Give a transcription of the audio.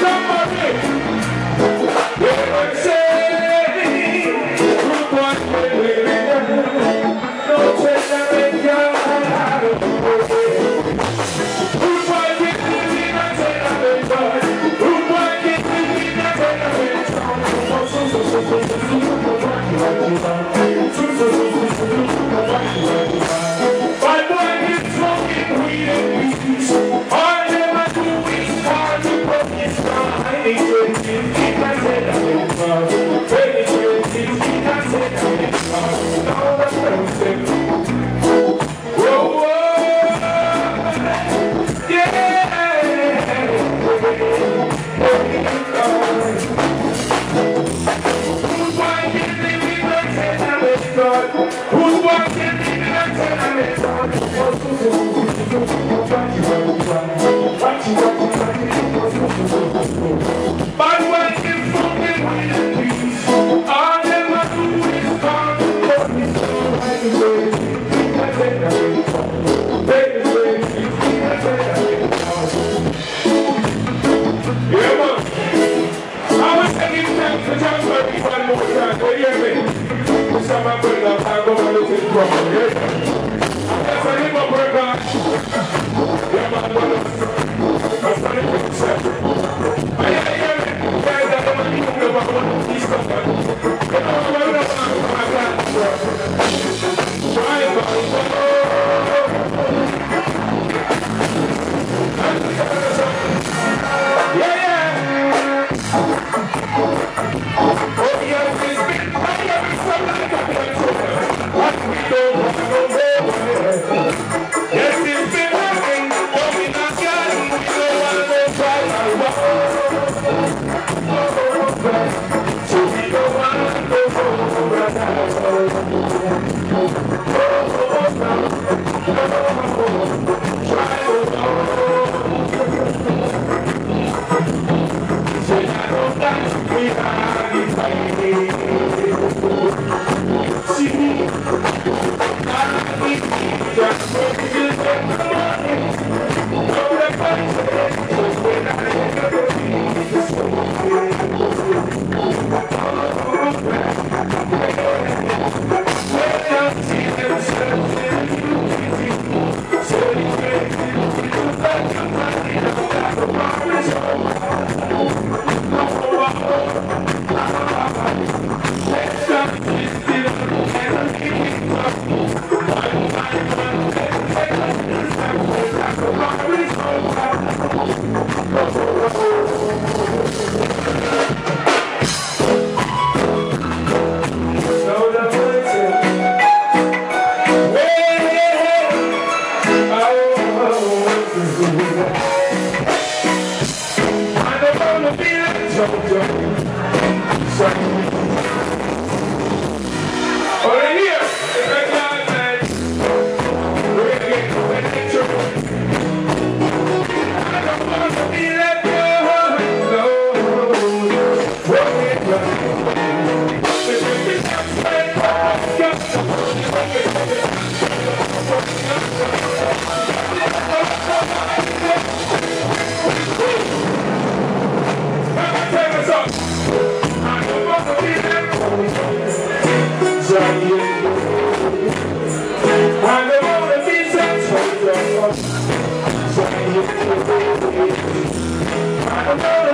Jump on say. so young, so.